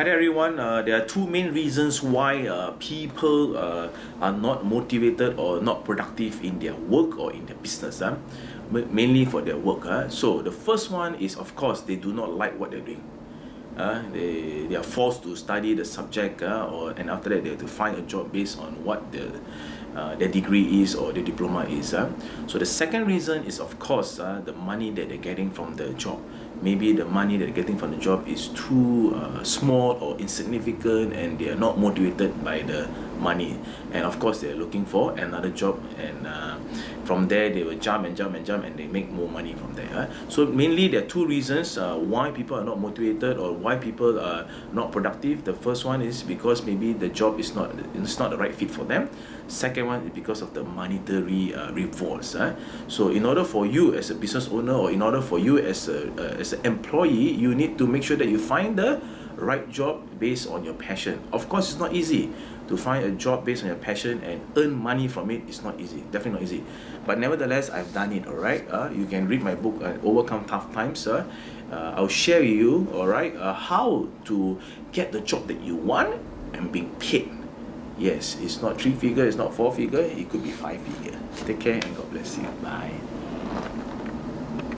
hi there everyone. Uh, there are two main reasons why uh, people uh, are not motivated or not productive in their work or in their business. Uh, mainly for their work. So the first one is of course they do not like what they're doing. Uh, they, they are forced to study the subject uh, or and after that they have to find a job based on what the uh, their degree is or the diploma is. Uh. So the second reason is of course uh, the money that they're getting from the job. Maybe the money that they're getting from the job is too uh, small or insignificant and they are not motivated by the money. And of course they're looking for another job and uh, from there they will jump and jump and jump and they make more money from there so mainly there are two reasons uh, why people are not motivated or why people are not productive the first one is because maybe the job is not it's not the right fit for them second one is because of the monetary uh, rewards uh. so in order for you as a business owner or in order for you as a uh, as an employee you need to make sure that you find the right job based on your passion. Of course it's not easy to find a job based on your passion and earn money from it. it is not easy. Definitely not easy. But nevertheless I've done it alright? Uh, you can read my book uh, overcome tough times uh, uh, I'll share with you alright uh, how to get the job that you want and being paid. Yes it's not three figure it's not four figure it could be five figure. Take care and God bless you. Bye